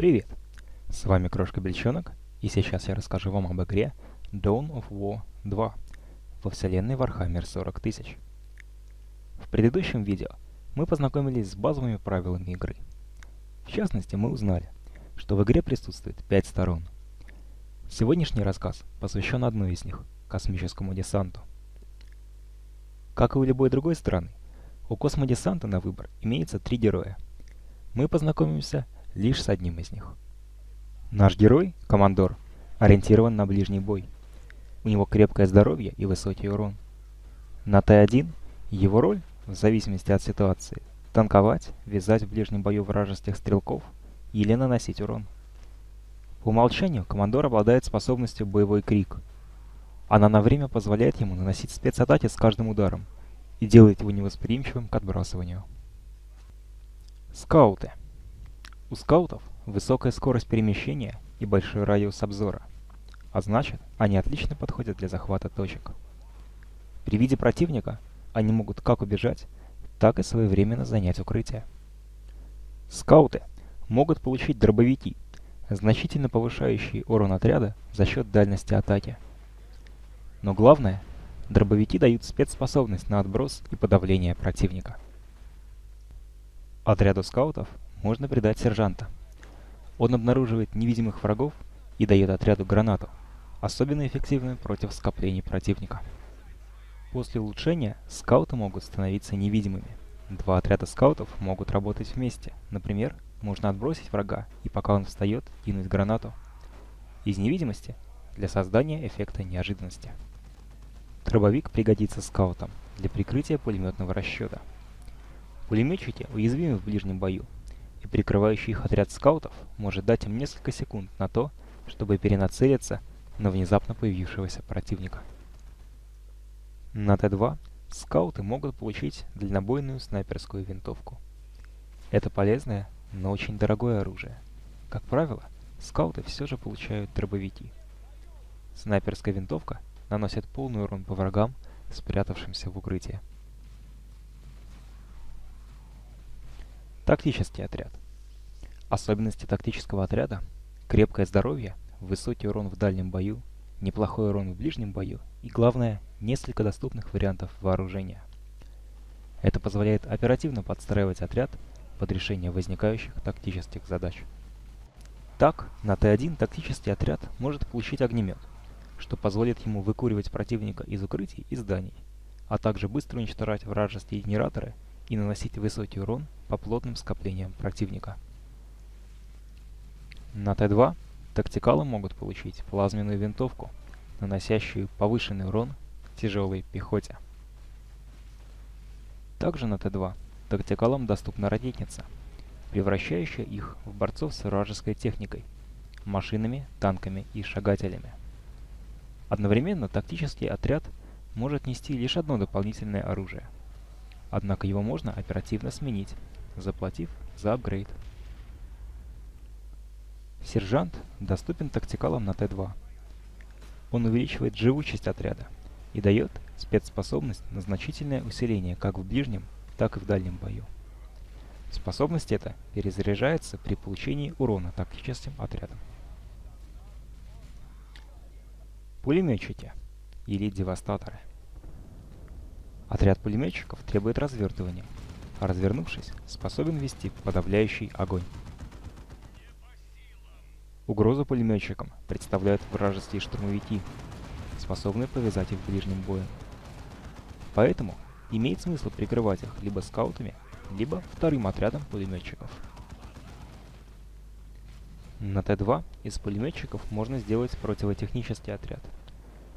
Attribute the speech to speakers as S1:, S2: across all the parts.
S1: Привет! С вами Крошка Бельчонок, и сейчас я расскажу вам об игре Dawn of War 2 во вселенной Warhammer 40 тысяч. В предыдущем видео мы познакомились с базовыми правилами игры. В частности, мы узнали, что в игре присутствует 5 сторон. Сегодняшний рассказ посвящен одной из них – космическому десанту. Как и у любой другой страны, у космодесанта на выбор имеется три героя. Мы познакомимся лишь с одним из них. Наш герой, командор, ориентирован на ближний бой. У него крепкое здоровье и высокий урон. На Т1 его роль, в зависимости от ситуации, танковать, вязать в ближнем бою вражеских стрелков или наносить урон. По умолчанию командор обладает способностью боевой крик. Она на время позволяет ему наносить спецатаки с каждым ударом и делает его невосприимчивым к отбрасыванию. Скауты. У скаутов высокая скорость перемещения и большой радиус обзора, а значит, они отлично подходят для захвата точек. При виде противника они могут как убежать, так и своевременно занять укрытие. Скауты могут получить дробовики, значительно повышающие урон отряда за счет дальности атаки. Но главное, дробовики дают спецспособность на отброс и подавление противника. Отряду скаутов можно придать сержанта. Он обнаруживает невидимых врагов и дает отряду гранату, особенно эффективную против скоплений противника. После улучшения скауты могут становиться невидимыми. Два отряда скаутов могут работать вместе. Например, можно отбросить врага и пока он встает, кинуть гранату. Из невидимости для создания эффекта неожиданности. Дробовик пригодится скаутам для прикрытия пулеметного расчета. Пулеметчики уязвимы в ближнем бою, и прикрывающий их отряд скаутов может дать им несколько секунд на то, чтобы перенацелиться на внезапно появившегося противника. На Т-2 скауты могут получить дальнобойную снайперскую винтовку. Это полезное, но очень дорогое оружие. Как правило, скауты все же получают дробовики. Снайперская винтовка наносит полный урон по врагам, спрятавшимся в укрытии. Тактический отряд. Особенности тактического отряда – крепкое здоровье, высокий урон в дальнем бою, неплохой урон в ближнем бою и, главное, несколько доступных вариантов вооружения. Это позволяет оперативно подстраивать отряд под решение возникающих тактических задач. Так, на Т1 тактический отряд может получить огнемет, что позволит ему выкуривать противника из укрытий и зданий, а также быстро уничтожать вражеские генераторы и наносить высокий урон по плотным скоплениям противника. На Т2 тактикалы могут получить плазменную винтовку, наносящую повышенный урон тяжелой пехоте. Также на Т2 тактикалам доступна ракетница, превращающая их в борцов с вражеской техникой, машинами, танками и шагателями. Одновременно тактический отряд может нести лишь одно дополнительное оружие. Однако его можно оперативно сменить, заплатив за апгрейд. Сержант доступен тактикалам на Т2. Он увеличивает живучесть отряда и дает спецспособность на значительное усиление как в ближнем, так и в дальнем бою. Способность эта перезаряжается при получении урона тактическим отрядом. Пулеметчики или девастаторы. Отряд пулеметчиков требует развертывания, а развернувшись, способен вести подавляющий огонь. Угрозу пулеметчикам представляют вражеские штурмовики, способные повязать их в ближнем бою. Поэтому имеет смысл прикрывать их либо скаутами, либо вторым отрядом пулеметчиков. На Т-2 из пулеметчиков можно сделать противотехнический отряд,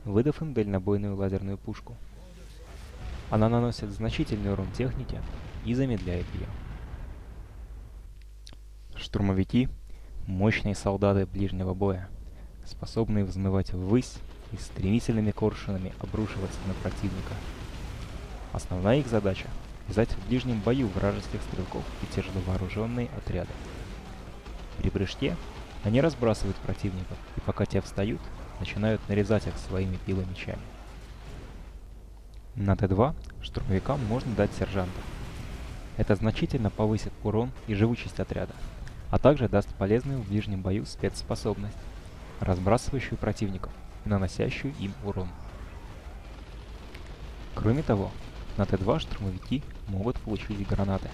S1: выдав им дальнобойную лазерную пушку. Она наносит значительный урон технике и замедляет ее. Штурмовики – мощные солдаты ближнего боя, способные взмывать ввысь и стремительными коршунами обрушиваться на противника. Основная их задача – вязать в ближнем бою вражеских стрелков и тяжеловооруженные отряды. При прыжке они разбрасывают противников, и пока те встают, начинают нарезать их своими пиломечами. На Т2 штурмовикам можно дать сержанта. Это значительно повысит урон и живучесть отряда, а также даст полезную в ближнем бою спецспособность, разбрасывающую противников и наносящую им урон. Кроме того, на Т2 штурмовики могут получить гранаты.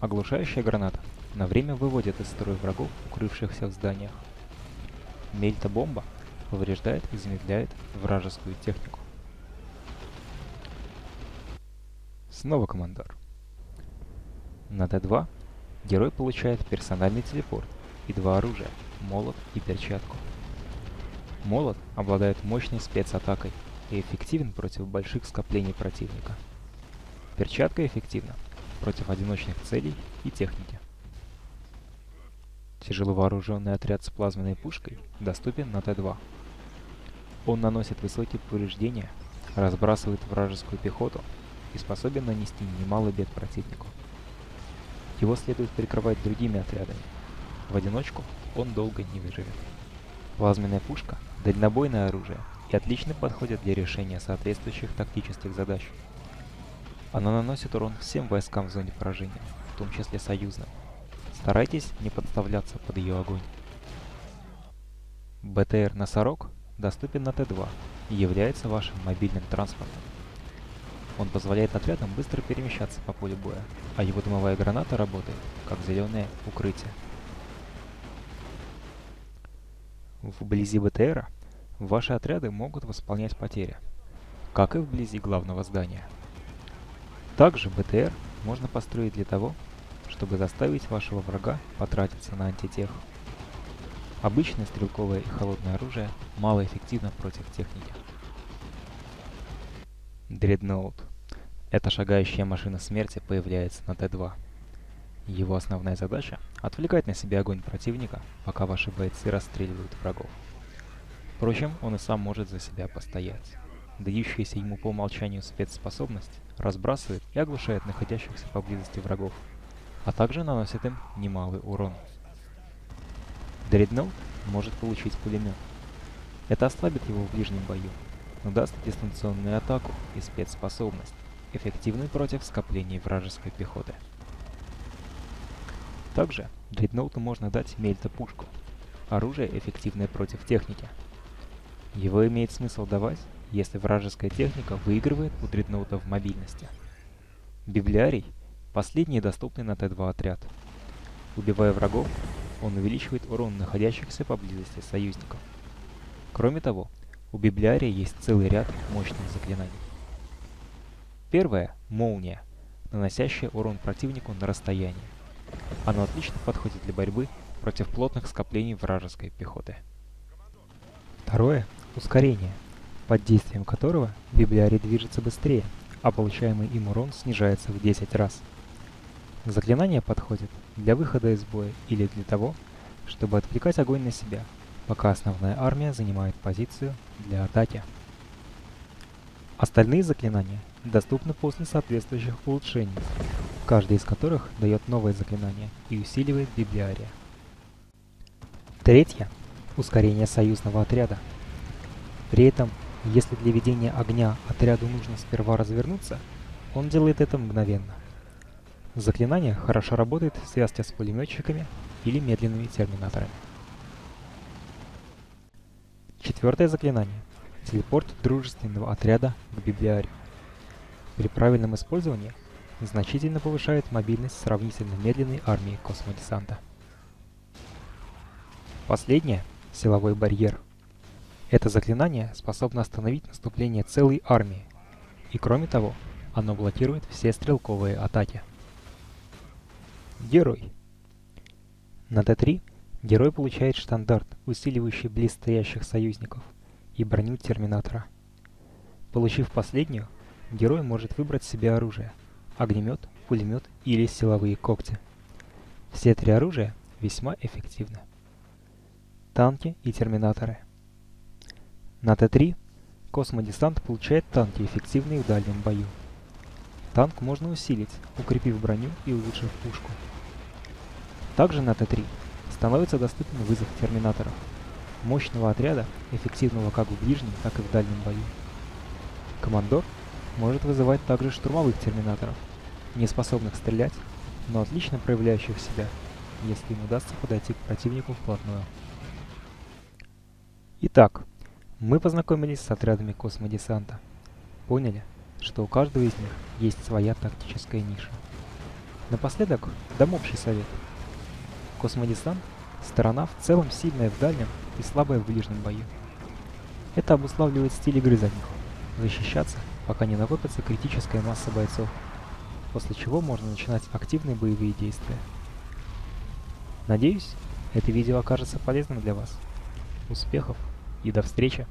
S1: Оглушающая граната на время выводит из строя врагов, укрывшихся в зданиях. Мельта-бомба повреждает и замедляет вражескую технику. Снова командор. На Т2 герой получает персональный телепорт и два оружия – молот и перчатку. Молот обладает мощной спецатакой и эффективен против больших скоплений противника. Перчатка эффективна против одиночных целей и техники. Тяжело вооруженный отряд с плазменной пушкой доступен на Т2. Он наносит высокие повреждения, разбрасывает вражескую пехоту и способен нанести немало бед противнику. Его следует прикрывать другими отрядами. В одиночку он долго не выживет. Плазменная пушка – дальнобойное оружие и отлично подходит для решения соответствующих тактических задач. Она наносит урон всем войскам в зоне поражения, в том числе союзным. Старайтесь не подставляться под ее огонь. БТР «Носорог» доступен на Т2 и является вашим мобильным транспортом. Он позволяет отрядам быстро перемещаться по полю боя, а его дымовая граната работает, как зеленое укрытие. Вблизи БТРа ваши отряды могут восполнять потери, как и вблизи главного здания. Также БТР можно построить для того, чтобы заставить вашего врага потратиться на антитех. Обычное стрелковое и холодное оружие малоэффективно против техники. Дредноут. Эта шагающая машина смерти появляется на Т2. Его основная задача — отвлекать на себя огонь противника, пока ваши бойцы расстреливают врагов. Впрочем, он и сам может за себя постоять. Дающаяся ему по умолчанию спецспособность разбрасывает и оглушает находящихся поблизости врагов, а также наносит им немалый урон. Дредноут может получить пулемет. Это ослабит его в ближнем бою, но даст дистанционную атаку и спецспособность, эффективную против скоплений вражеской пехоты. Также дредноуту можно дать мельта-пушку, оружие, эффективное против техники. Его имеет смысл давать, если вражеская техника выигрывает у дредноута в мобильности. Библиарий Последний доступный на Т2 отряд. Убивая врагов, он увеличивает урон находящихся поблизости союзников. Кроме того, у Библиария есть целый ряд мощных заклинаний. Первое — молния, наносящая урон противнику на расстоянии. Оно отлично подходит для борьбы против плотных скоплений вражеской пехоты. Второе — ускорение, под действием которого Библиарий движется быстрее, а получаемый им урон снижается в 10 раз. Заклинание подходит для выхода из боя или для того, чтобы отвлекать огонь на себя, пока основная армия занимает позицию для атаки. Остальные заклинания доступны после соответствующих улучшений, каждый из которых дает новое заклинание и усиливает библиария. Третье – ускорение союзного отряда. При этом, если для ведения огня отряду нужно сперва развернуться, он делает это мгновенно. Заклинание хорошо работает в связке с пулеметчиками или медленными терминаторами. Четвертое заклинание. Телепорт дружественного отряда к библиарию. При правильном использовании значительно повышает мобильность сравнительно медленной армии космодесанта. Последнее — силовой барьер. Это заклинание способно остановить наступление целой армии, и кроме того, оно блокирует все стрелковые атаки. Герой. На Т3 герой получает штандарт, усиливающий близстоящих союзников, и броню Терминатора. Получив последнюю, герой может выбрать себе оружие – огнемет, пулемет или силовые когти. Все три оружия весьма эффективны. Танки и терминаторы. На Т3 космодесант получает танки, эффективные в дальнем бою. Танк можно усилить, укрепив броню и улучшив пушку. Также на Т-3 становится доступен вызов терминаторов, мощного отряда, эффективного как в ближнем, так и в дальнем бою. Командор может вызывать также штурмовых терминаторов, не способных стрелять, но отлично проявляющих себя если им удастся подойти к противнику вплотную. Итак, мы познакомились с отрядами космодесанта. Поняли, что у каждого из них есть своя тактическая ниша. Напоследок дам общий совет. Космодесант – сторона в целом сильная в дальнем и слабая в ближнем бою. Это обуславливает стиль игры за них. Защищаться, пока не накопится критическая масса бойцов, после чего можно начинать активные боевые действия. Надеюсь, это видео окажется полезным для вас. Успехов и до встречи!